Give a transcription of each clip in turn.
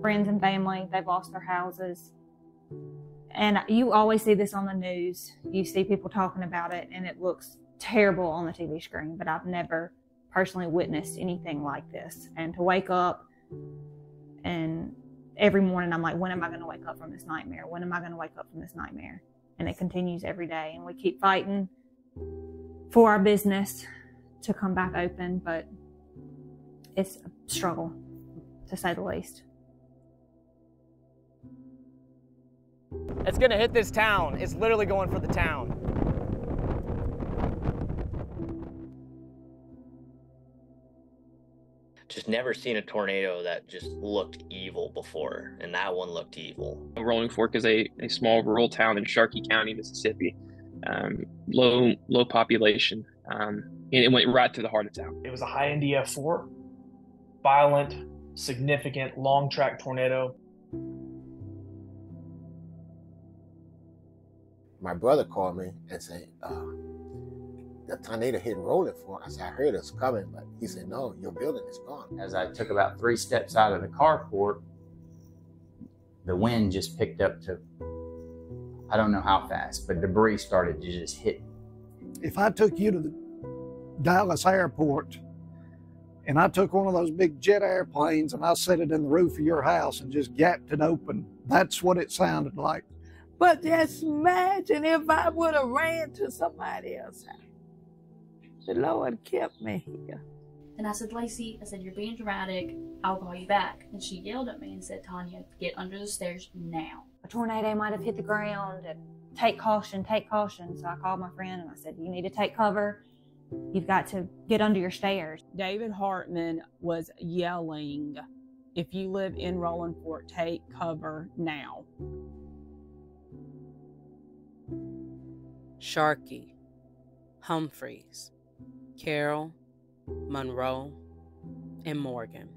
friends and family, they've lost their houses. And you always see this on the news. You see people talking about it, and it looks terrible on the TV screen, but I've never personally witnessed anything like this. And to wake up and every morning I'm like, when am I going to wake up from this nightmare? When am I going to wake up from this nightmare? And it continues every day. And we keep fighting for our business to come back open, but it's a struggle to say the least. It's going to hit this town. It's literally going for the town. just never seen a tornado that just looked evil before, and that one looked evil. Rolling Fork is a, a small rural town in Sharkey County, Mississippi. Um, low low population, um, and it went right to the heart of town. It was a high end EF4, violent, significant, long track tornado. My brother called me and said, uh, the tornado hit Rolling Fork. I said, I heard it's coming, but he said, no, your building is gone. As I took about three steps out of the carport, the wind just picked up to, I don't know how fast, but debris started to just hit. If I took you to the Dallas airport and I took one of those big jet airplanes and I set it in the roof of your house and just gapped it open, that's what it sounded like. But just imagine if I would have ran to somebody else's house. The Lord kept me here. And I said, Lacey, I said, you're being dramatic. I'll call you back. And she yelled at me and said, Tanya, get under the stairs now. A tornado might have hit the ground and take caution, take caution. So I called my friend and I said, you need to take cover. You've got to get under your stairs. David Hartman was yelling, if you live in Rolling Fork, take cover now. Sharkey, Humphreys, Carroll, Monroe, and Morgan.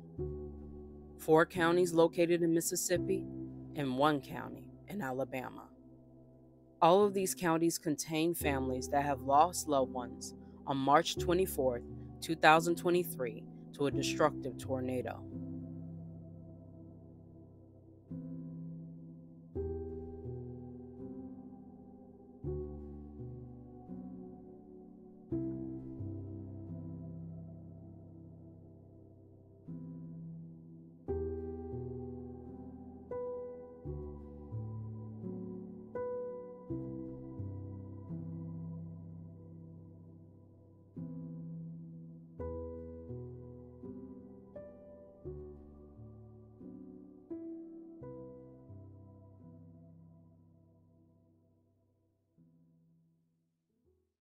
Four counties located in Mississippi and one county in Alabama. All of these counties contain families that have lost loved ones on March 24, 2023, to a destructive tornado.